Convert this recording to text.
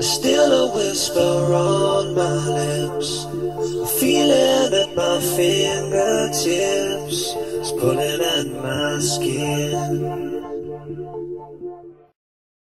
Still a whisper on my lips A feeling at my fingertips It's pulling at my skin.